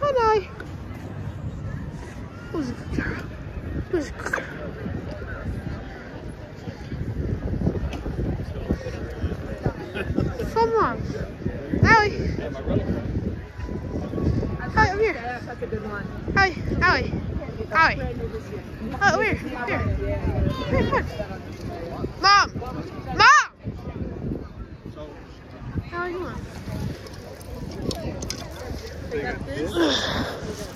Hi, Who's? Who's? Come on. Allie. Hi, over here. That's a Allie. Allie. Oh, over here. Here. Here, come on. Mom. Mom. How are you doing? On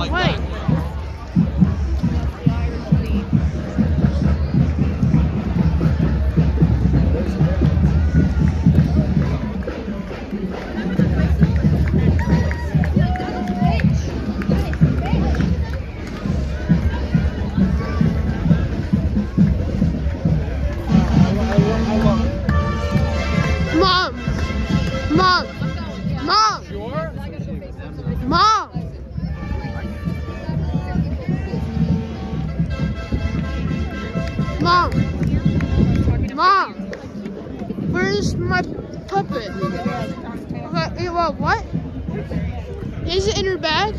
like way. that. Mom. Mom. Where's my puppet? What? Is it in her bag?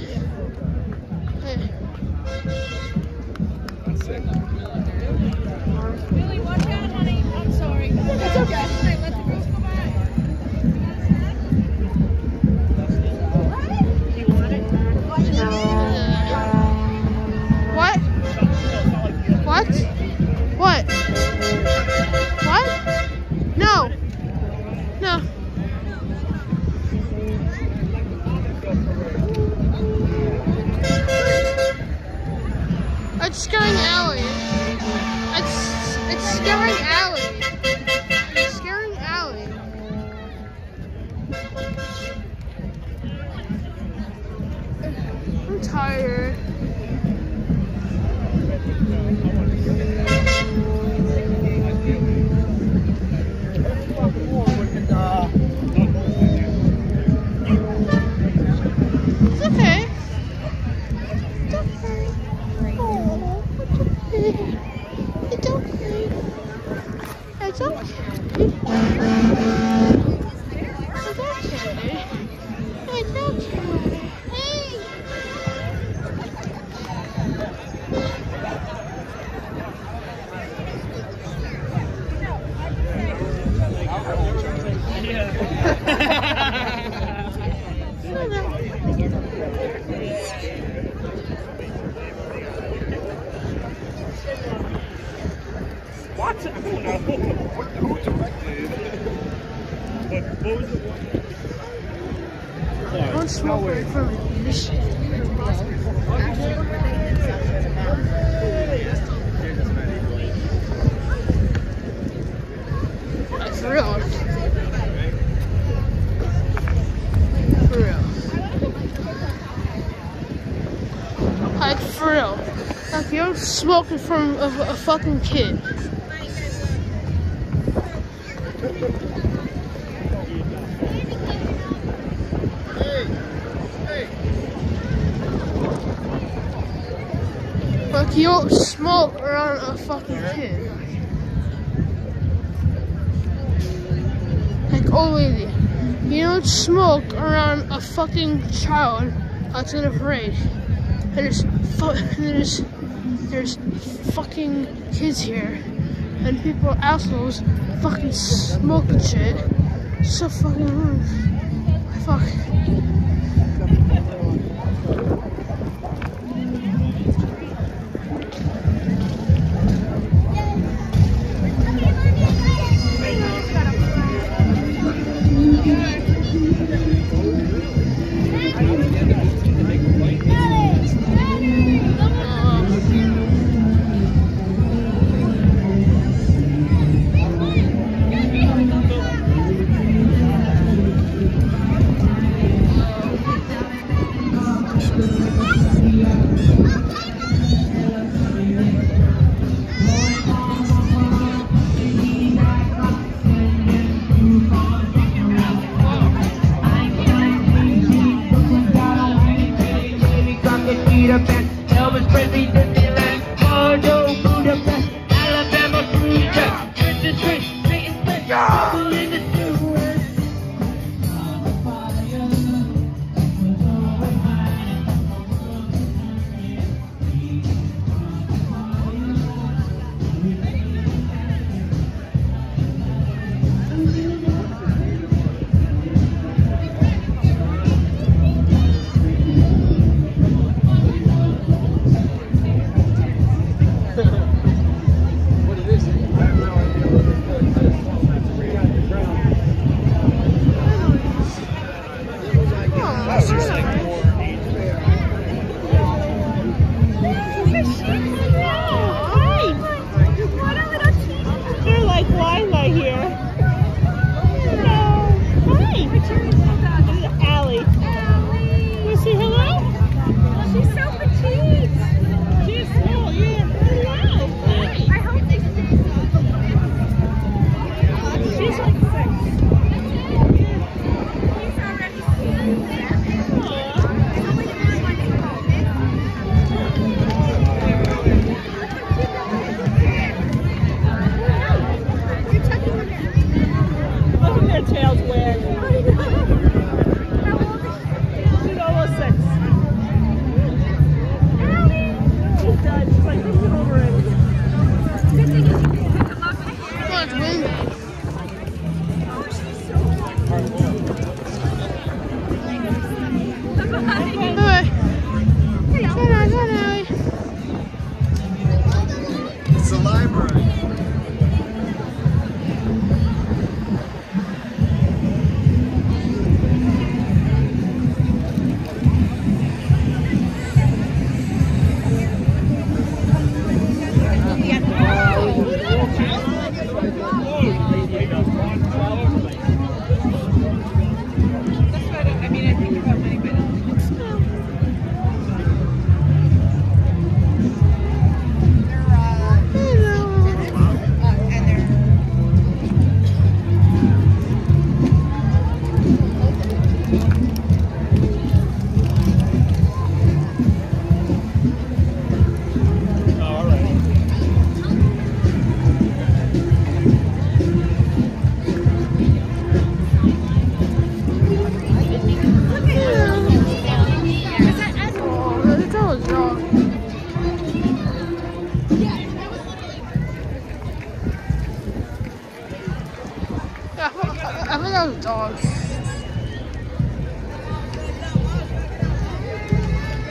Like you're smoking from a, fucking kid. Like you don't smoke around a fucking kid. Like old lady, you don't smoke around a fucking child that's in a parade. And fu- and there's there's fucking kids here, and people are assholes fucking smoking shit. So fucking rude. Fuck.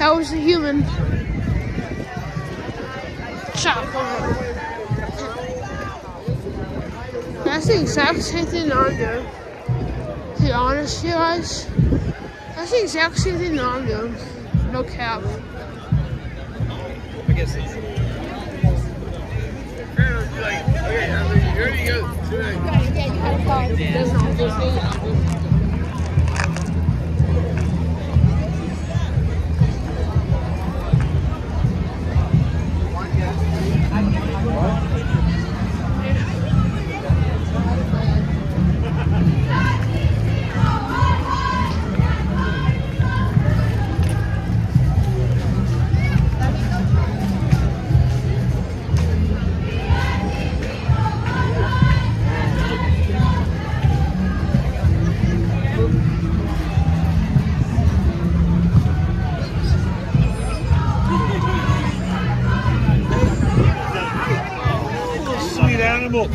That was a human. Chop over. That's the exact same thing that I'm doing. To be honest, you guys. That's the exact same thing that I'm doing. No cap. I guess it's. Sweet animal.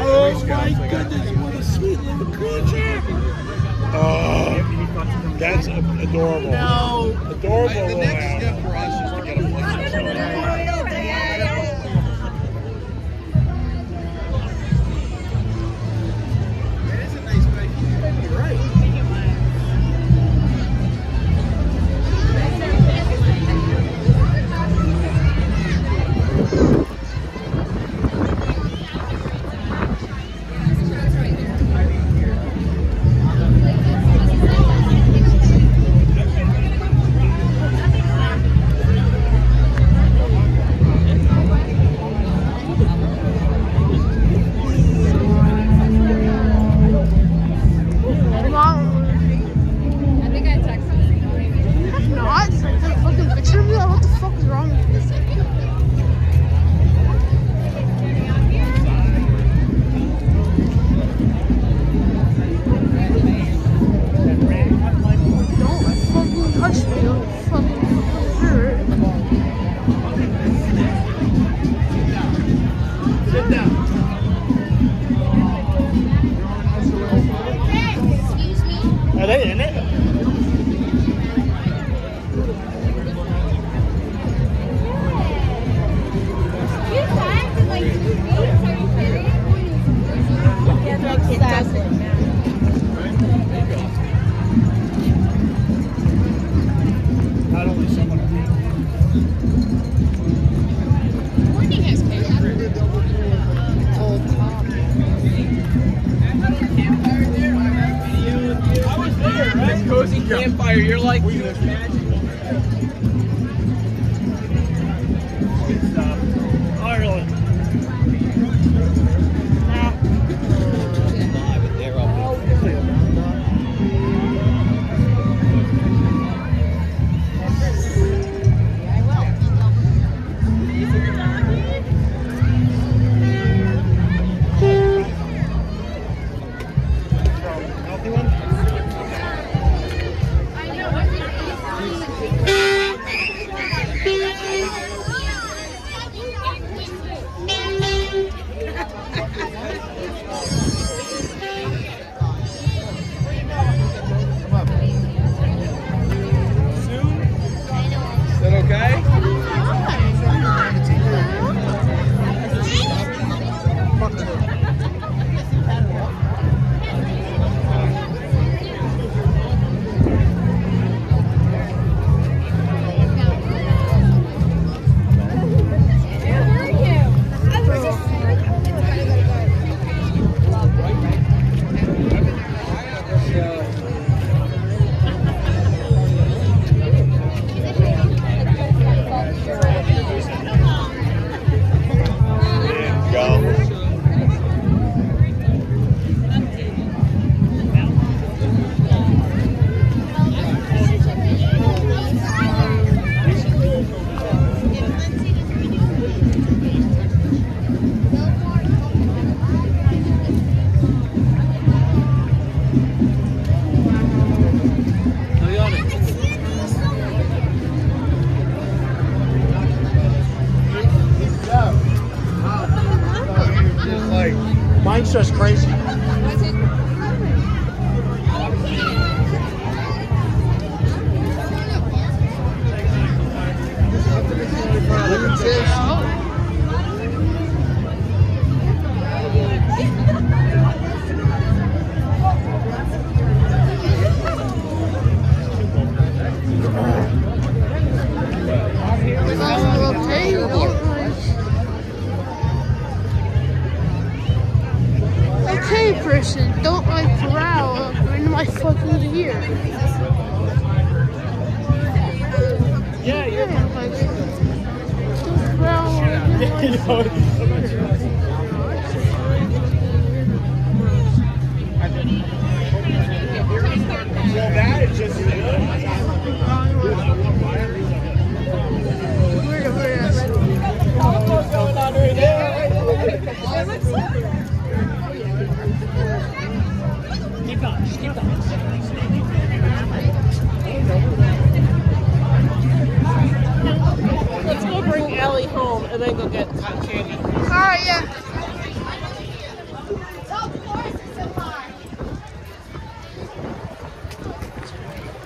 Oh my goodness, what a sweet little creature. Oh, that's adorable. No. Adorable The next step for us is to get a place.